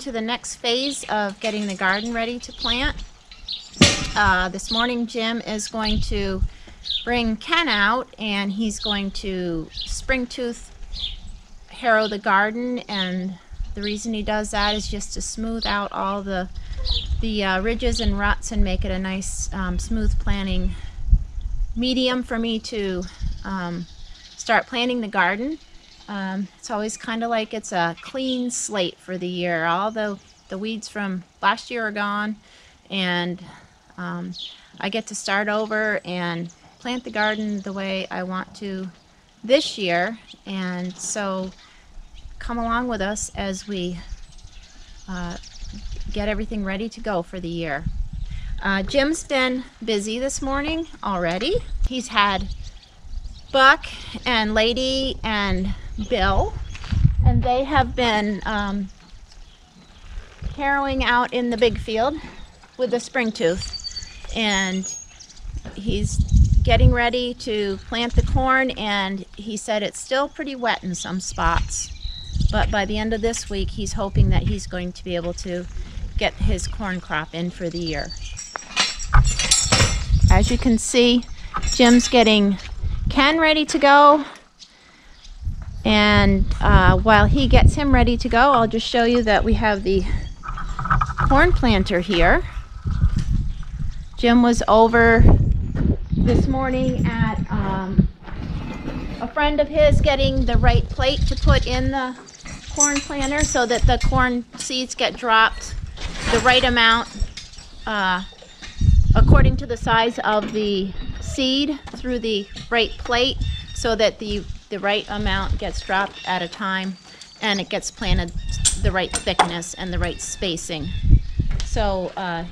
to the next phase of getting the garden ready to plant. Uh, this morning, Jim is going to bring Ken out and he's going to spring tooth harrow the garden and the reason he does that is just to smooth out all the the uh, ridges and ruts and make it a nice um, smooth planting medium for me to um, start planting the garden. Um, it's always kind of like it's a clean slate for the year. All the, the weeds from last year are gone and um, I get to start over and plant the garden the way I want to this year. And so come along with us as we uh, get everything ready to go for the year. Uh, Jim's been busy this morning already. He's had Buck and Lady and Bill, and they have been um, harrowing out in the big field with the spring tooth. And he's getting ready to plant the corn, and he said it's still pretty wet in some spots. But by the end of this week, he's hoping that he's going to be able to get his corn crop in for the year. As you can see, Jim's getting Ken ready to go. And uh, while he gets him ready to go, I'll just show you that we have the corn planter here. Jim was over this morning at um, a friend of his getting the right plate to put in the corn planter so that the corn seeds get dropped the right amount uh, according to the size of the seed through the right plate so that the, the right amount gets dropped at a time and it gets planted the right thickness and the right spacing. So uh,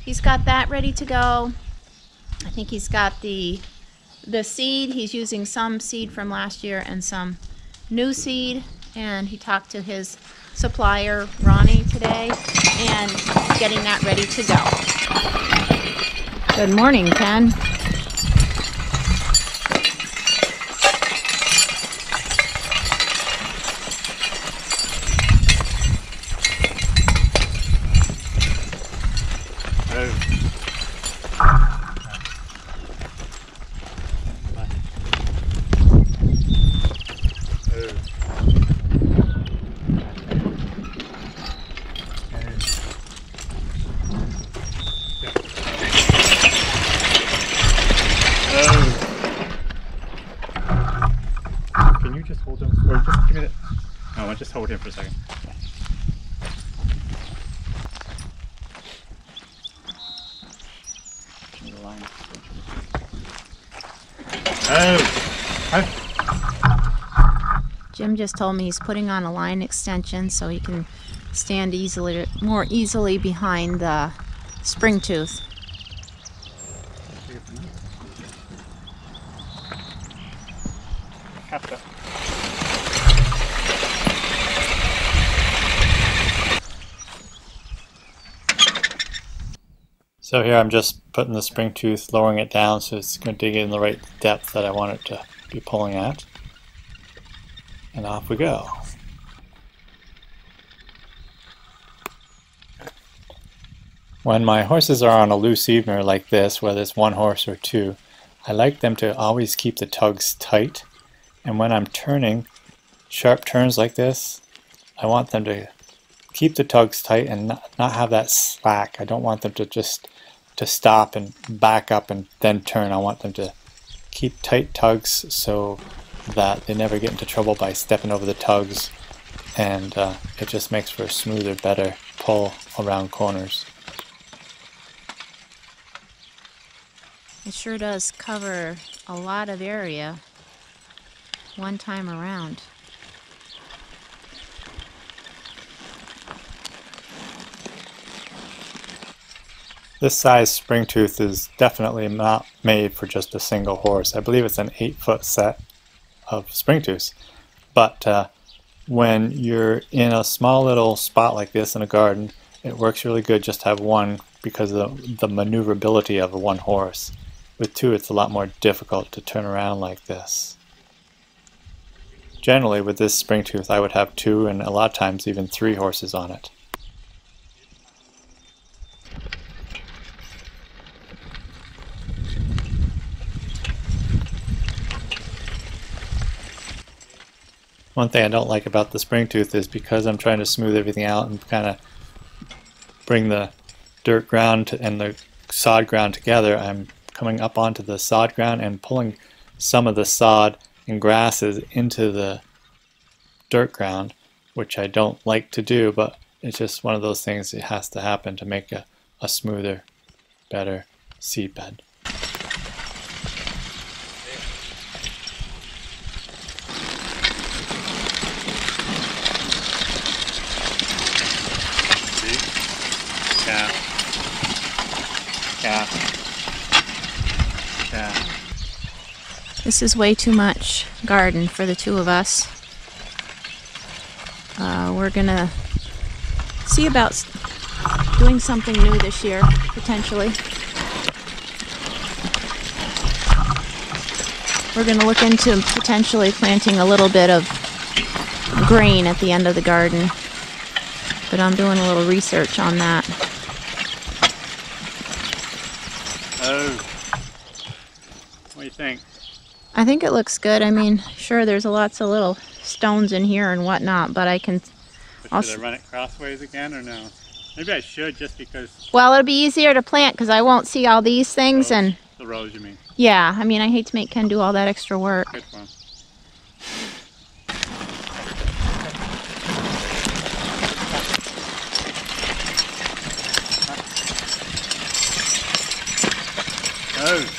he's got that ready to go. I think he's got the the seed. He's using some seed from last year and some new seed. And he talked to his supplier, Ronnie, today, and getting that ready to go. Good morning, Ken. Can you just hold him? Or just give me it. No, just hold him for a second. Oh! Jim just told me he's putting on a line extension so he can stand easily, more easily behind the spring tooth. Have So here I'm just putting the spring tooth, lowering it down so it's going to dig in the right depth that I want it to be pulling at. And off we go. When my horses are on a loose evener like this, whether it's one horse or two, I like them to always keep the tugs tight. And when I'm turning sharp turns like this, I want them to keep the tugs tight and not, not have that slack. I don't want them to just to stop and back up and then turn. I want them to keep tight tugs so that they never get into trouble by stepping over the tugs and uh, it just makes for a smoother, better pull around corners. It sure does cover a lot of area one time around. This size spring tooth is definitely not made for just a single horse. I believe it's an 8 foot set of spring tooths. But uh, when you're in a small little spot like this in a garden, it works really good just to have one because of the maneuverability of one horse. With two, it's a lot more difficult to turn around like this. generally with this spring tooth I would have two and a lot of times even three horses on it. One thing I don't like about the spring tooth is because I'm trying to smooth everything out and kind of bring the dirt ground and the sod ground together, I'm coming up onto the sod ground and pulling some of the sod and grasses into the dirt ground, which I don't like to do, but it's just one of those things that has to happen to make a, a smoother, better seed This is way too much garden for the two of us. Uh, we're gonna see about doing something new this year, potentially. We're gonna look into potentially planting a little bit of grain at the end of the garden. But I'm doing a little research on that. Oh. What do you think? I think it looks good. I mean, sure, there's a lots of little stones in here and whatnot, but I can. But should I run it crossways again or no? Maybe I should just because Well, it'll be easier to plant because I won't see all these things, and the rows you mean. yeah, I mean, I hate to make Ken do all that extra work. Good one. Oh.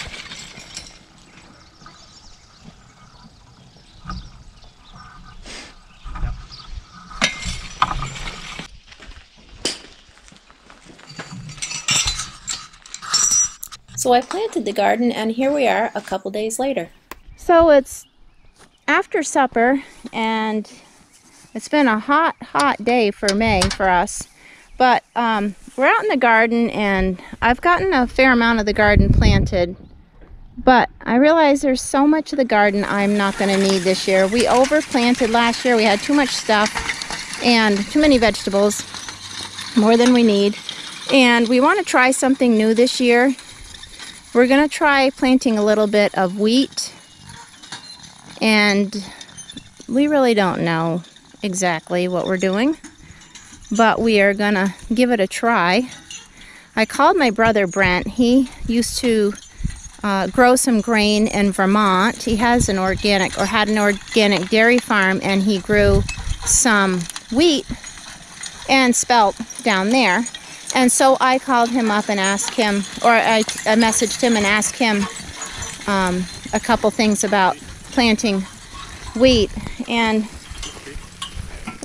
So I planted the garden, and here we are a couple days later. So it's after supper, and it's been a hot, hot day for May for us. But um, we're out in the garden, and I've gotten a fair amount of the garden planted. But I realize there's so much of the garden I'm not going to need this year. We overplanted last year. We had too much stuff and too many vegetables, more than we need. And we want to try something new this year. We're going to try planting a little bit of wheat. And we really don't know exactly what we're doing, but we are going to give it a try. I called my brother Brent. He used to uh, grow some grain in Vermont. He has an organic or had an organic dairy farm and he grew some wheat and spelt down there. And so I called him up and asked him, or I, I messaged him and asked him um, a couple things about planting wheat. And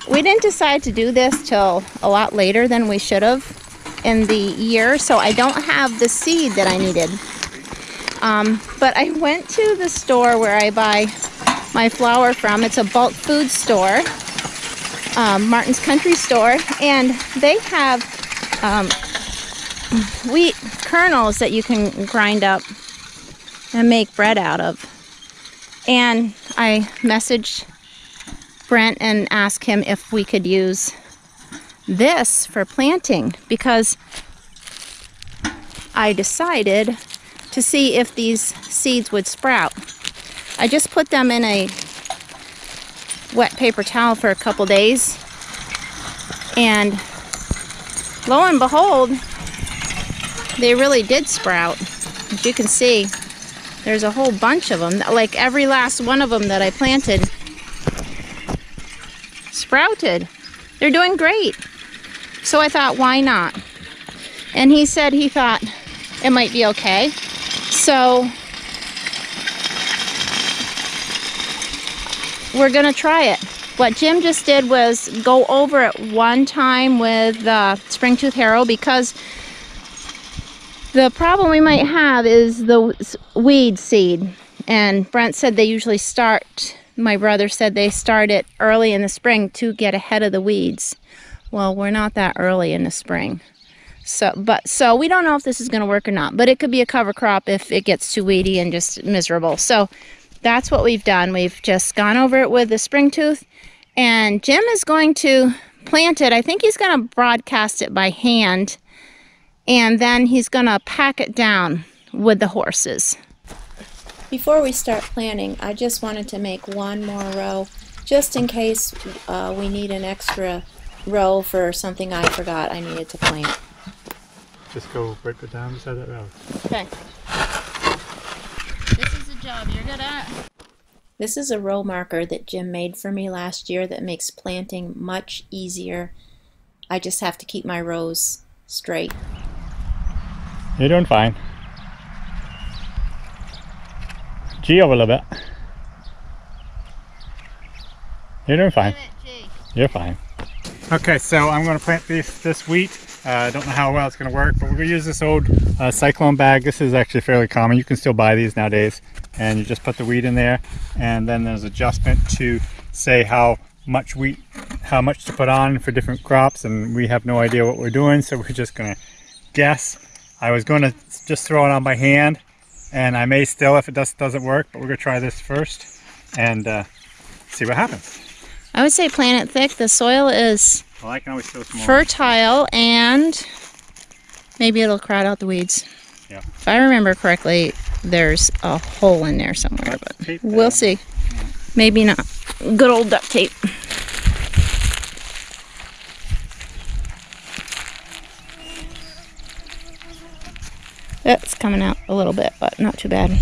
we didn't decide to do this till a lot later than we should have in the year, so I don't have the seed that I needed. Um, but I went to the store where I buy my flour from. It's a bulk food store, um, Martin's Country Store, and they have um, wheat kernels that you can grind up and make bread out of. And I messaged Brent and asked him if we could use this for planting because I decided to see if these seeds would sprout. I just put them in a wet paper towel for a couple days and lo and behold they really did sprout. As you can see there's a whole bunch of them like every last one of them that I planted sprouted. They're doing great. So I thought why not? And he said he thought it might be okay. So we're gonna try it. What Jim just did was go over it one time with uh, spring tooth harrow because the problem we might have is the weed seed. And Brent said they usually start, my brother said they start it early in the spring to get ahead of the weeds. Well, we're not that early in the spring. So, but so we don't know if this is going to work or not. But it could be a cover crop if it gets too weedy and just miserable. So, that's what we've done. We've just gone over it with the spring tooth, and Jim is going to plant it. I think he's going to broadcast it by hand, and then he's going to pack it down with the horses. Before we start planting, I just wanted to make one more row, just in case uh, we need an extra row for something I forgot I needed to plant. Just go break it down beside that row. Okay. This is a job you're good at. This is a row marker that Jim made for me last year that makes planting much easier. I just have to keep my rows straight. You're doing fine. G over a little bit. You're doing fine. You're fine. Okay, so I'm going to plant this this wheat. Uh, I don't know how well it's going to work, but we're going to use this old uh, cyclone bag. This is actually fairly common. You can still buy these nowadays. And you just put the wheat in there, and then there's adjustment to say how much wheat, how much to put on for different crops. And we have no idea what we're doing, so we're just going to guess. I was going to just throw it on by hand, and I may still if it does, doesn't work, but we're going to try this first and uh, see what happens. I would say plant it thick. The soil is Well, I can always throw some more. fertile and maybe it'll crowd out the weeds. Yeah. If I remember correctly, there's a hole in there somewhere, but we'll see. Maybe not. Good old duct tape. That's coming out a little bit, but not too bad.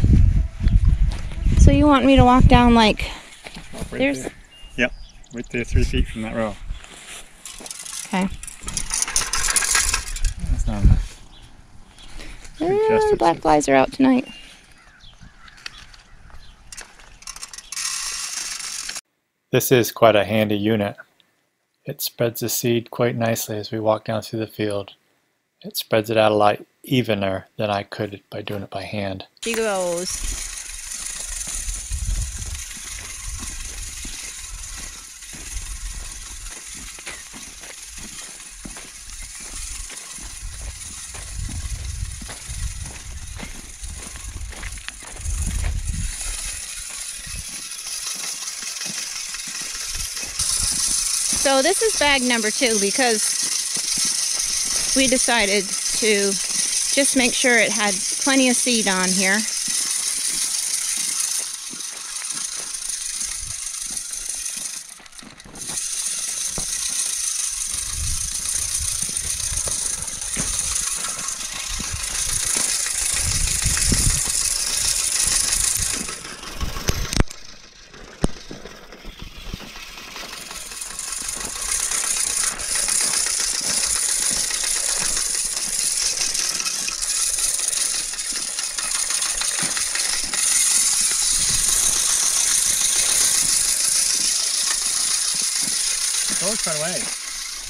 So you want me to walk down like Right there's there. Yep, right there, three feet from that row. okay. That's not enough. Uh, black flies are out tonight. This is quite a handy unit. It spreads the seed quite nicely as we walk down through the field. It spreads it out a lot evener than I could by doing it by hand. She goes. So this is bag number two because we decided to just make sure it had plenty of seed on here.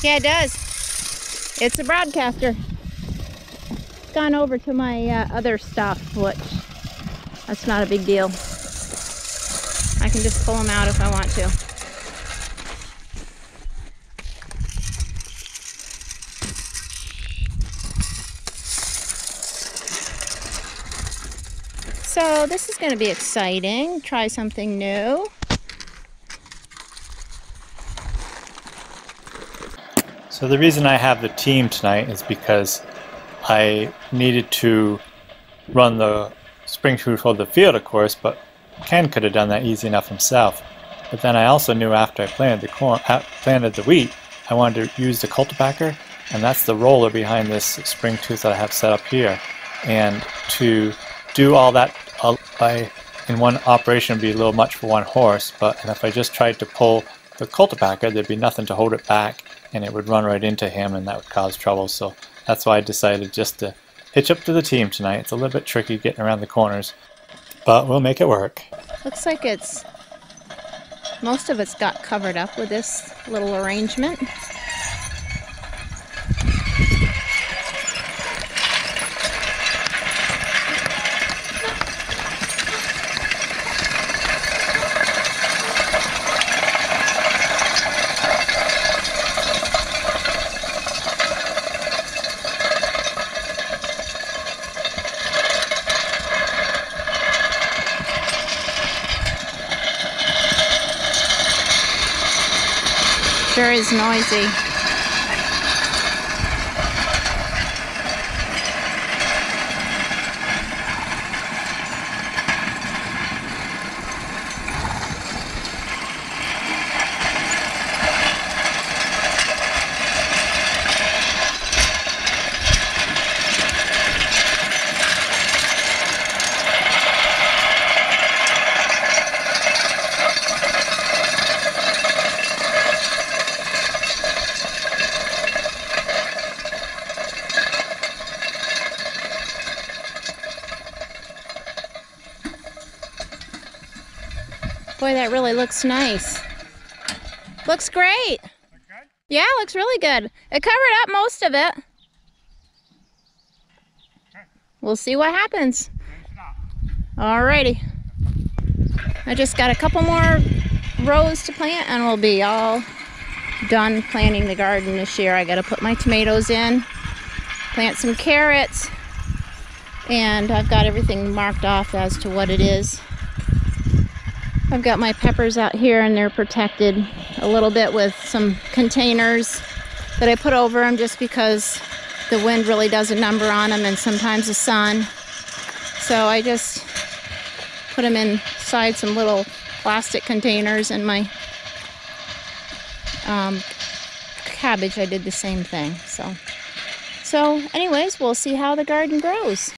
Yeah, it does. It's a broadcaster. It's gone over to my uh, other stuff, which that's not a big deal. I can just pull them out if I want to. So this is going to be exciting. Try something new. So the reason I have the team tonight is because I needed to run the spring tooth for the field, of course, but Ken could have done that easy enough himself. But then I also knew after I planted the corn, uh, planted the wheat, I wanted to use the cultipacker, and that's the roller behind this spring tooth that I have set up here. And to do all that by in one operation would be a little much for one horse. But if I just tried to pull the cultipacker, there'd be nothing to hold it back, and it would run right into him, and that would cause trouble. So that's why I decided just to hitch up to the team tonight. It's a little bit tricky getting around the corners, but we'll make it work. Looks like it's most of it's got covered up with this little arrangement. Sure is noisy. Really looks nice. Looks great. Yeah, looks really good. It covered up most of it. We'll see what happens. Alrighty. I just got a couple more rows to plant and we'll be all done planting the garden this year. I gotta put my tomatoes in, plant some carrots, and I've got everything marked off as to what it is. I've got my peppers out here and they're protected a little bit with some containers that I put over them just because the wind really does a number on them and sometimes the sun. So I just put them inside some little plastic containers and my um, cabbage I did the same thing. So, so anyways, we'll see how the garden grows.